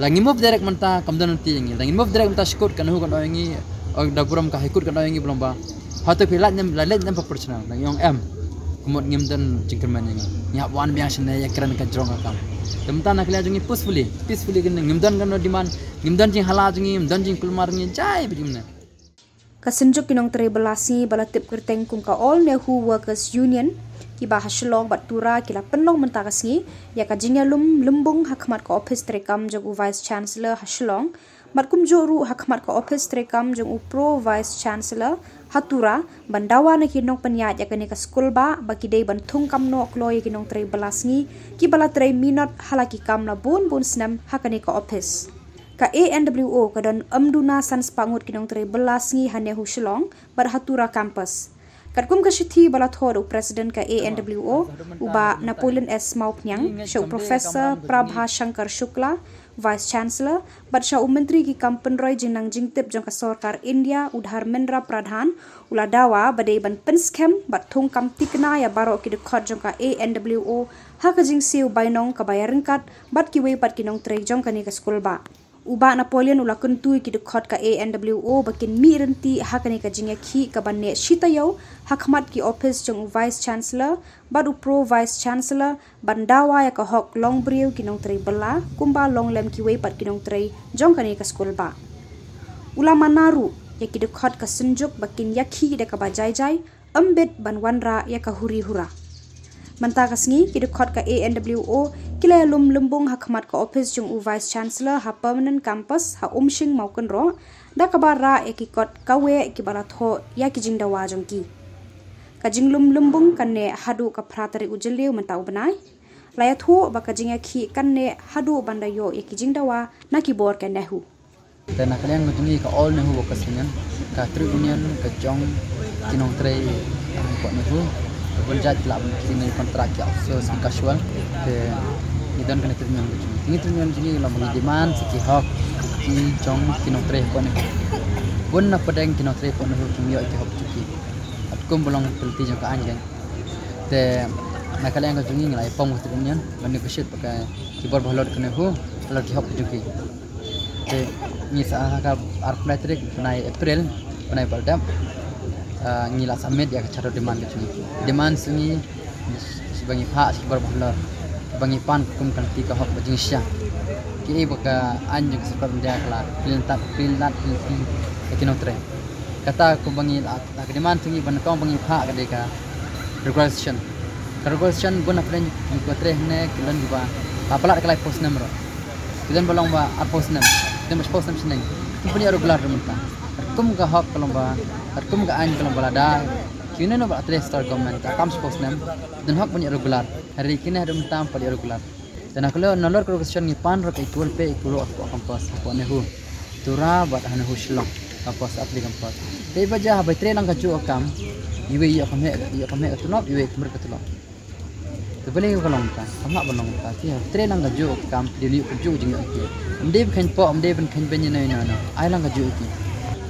Lagi move direct menta kamdan nanti ini. Lagi move direct menta skut kan hu kan ini. Og da puram ka hikut kan ini belum ba. Hatu pilat nem lalet nem proportional. Lagi yang M. Kumut ngim dan jingkerman ini. Nya wan biang sene ya keren ka jrong akam. Temta nak lihat jungi peacefully. Peacefully kan ngim dan kan diman. Ngim dan jing hala jungi ngim dan jing kulmar jai bijimna. Kasenjuk kinong tere belasi balatip kerteng kung ka all nehu workers union ki ba haslong bat tura ki la penlong menta kasngi ya ka jingya lum lumbung hakmat ka office trekam jog u vice chancellor haslong mat kum joru hakmat ka office trekam jog u pro vice chancellor hatura bandawa na kinong panyat ya kani ka school ba ba ki dei ban thung kam no klo ya kinong tre balasngi ki bala tre minot halaki kam la bun bun snam hakani ka office ka ANWO ka don amduna sans pangut kinong tre balasngi hane hu shlong bar hatura campus Katkum ka shithi bala u president ka ANWO uba Napoleon S. Maupnyang shu professor Prabha Shankar Shukla vice chancellor bat sha menteri ki kampen roy jinang jingtip jong ka sarkar India udhar mendra pradhan ula dawa bade ban penskem bat thung kam tikna ya baro ki de khot jong ka ANWO ha ka jing siu bainong ka bayarengkat bat ki we pat kinong tre jong ka ni ka school ba Uba Napoleon ula kuntui ki dekhot ka ANWO bakin mi renti hakani ka jingya ki ka banne shita yo hakmat ki office jong vice chancellor badu pro vice chancellor bandawa ya ka hok long brew ki nong trei bela kumba long lem ki wei pat ki nong trei jong kani ka school ba. Ula manaru ya ki dekhot ka senjuk bakin yakhi de ka bajai jai ambet banwanra ya ka huri hura Manta kasngi ki dekhot ka ANWO kila lum lumbung hakmat ka office jung u vice chancellor ha permanent campus ha umshing maukan ro. Da ka bara e ki kot kawe ki bala tho ya ki jing dawa jong ki. Ka jing lum lumbung kan ne hadu ka pratari ujeliu manta ubnai laya tho ba ka jing ya ki kan ne hadu banda yo e ki jing dawa na ki bor kan nehu nak kalian ngutungi ka all nehu bokas dengan ka trade union ka jong kinong tray ko nehu berjat lah sini kontrak ya so sing casual. Ke idan kan itu yang ini tu yang sini lah mengi demand siki hok ki jong kinong tre ko ne bun na padang kinong tre ko ne hu kimi yo ki hok cuki at kum bolong pelti jong ka anjang te nak kalian ka jungi ngai pom tu union ban ko shit pakai keyboard bolot kene hu kalau ki hok cuki te ni sa ka arpnai tre nai april nai baldam uh, ngila summit ya cara demand itu. Demand sini sebagai hak sebar bahla bagi pan kum kan tika hak bajing sya ki baka anjung sebar dia kala pilin tak pilin tak pilin kino tre kata aku bagi tak demand sini ban kau bagi hak ka deka regression regression guna plan ko tre ne kilan ba apalak kala post number kilan bolong ba post number dia post number sini punya regular rumah kum ka hak kalau ba at kum ka an kalau balada. Kini no ba tres star government ka kam suppose nam dan hak punya regular. Hari kini ada mentam pada regular. Dan aku lo nolor ko question ni pan ro equal pay equal aku kampas apa ne hu tura bat han hu shlong kampas apli kampas dei baja ha tre nang ka chu akam. Iwe ya kame ya kame tu no iwe kumur ka tu no tu boleh ko long ta sama bolong ta ti tre nang ka ju akam dili ku ju jing ki ndeb khan po ndeb khan ben ni na na ai lang ka ju ki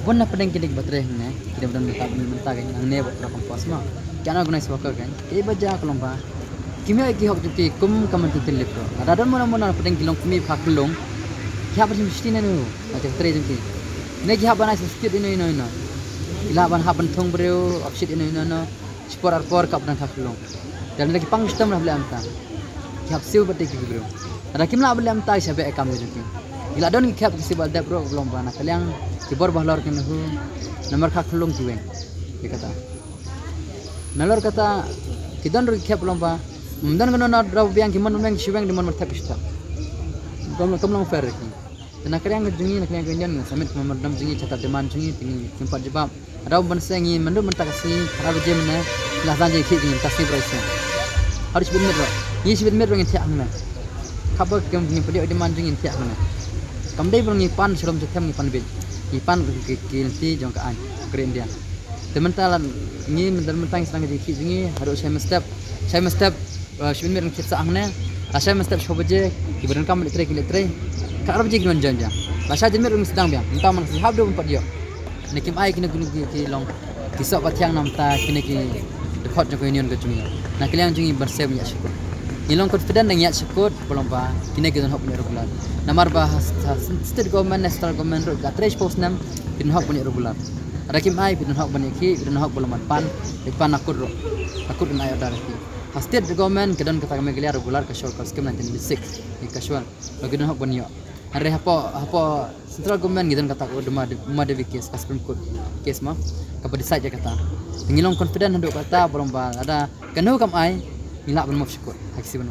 वन pedang kini baterai hingga kini benar minta minta kan hang ne baterai kompas mah kana guna sebab kan kini baca kalau bah kimia ki hok tuki kum kaman tuki lekro ada ada mana mana pedang kilong kumi fakulong kya pasti mesti nenu ada baterai jengki ne kya bana sikit ini ini ini ilaban haban thong breu opsit ini ini ini spor ar por kapdan fakulong dan lagi pangstam lah beli amta kya siu baterai ki breu ada kimla beli amta syabe ekam jengki Ila don kia apa sih balda bro belum bana kalian kibor bahlor kene hu nomor khak khulung kiwen ki kata. Nalor kata kidan ru khep lomba mdan gano na raw biang kiman meng shiweng di mon mer thap ista kom kom long fer ki tena kare ang jungi nak yang kenyan samit nomor dam jungi chata deman jungi tingi kimpat jebab. Raw ban sengi mendu mentak si raw jem ne la sanje ki ki tasib raisa harus bin mer ni sibin mer ngin tiak na kabar kem ni pedi deman jungi tiak na kamdai bang ni pan sebelum cetem ni pan bin ipan ke kilti jong ka an green dia teman talan ni mental mentang serang di ki jingi harus saya step saya step shibin mer kitsa angne asai step shobaje kibaran kam litre ki litre ka arab jig non janja basa jemer ung sedang biang entah man hab do empat dia. Nekim ai kini gunu ki long. Kisok patiang nam ta kini ki dekat jong union ke nak kalian jungi bersih banyak syukur Ilong confident dengan yat syukut belum ba kini kita nak punya regular. Namar ba state government national government ro gatre post nam kita nak punya regular. Ada kim ai kita nak punya ki kita nak belum pan pan akur ro. Akur na ayo dar ki. State government kita kata kami gelar regular ke short skim 1996 ni casual. Lagi nak punya. Hari apa apa central government kita kata ko dema dema de kes pas supreme court kes ma kapan decide kata. Pengilong confident hendak kata belum ba ada kanu kam ai Milak bin Mufshkur. Haksi bin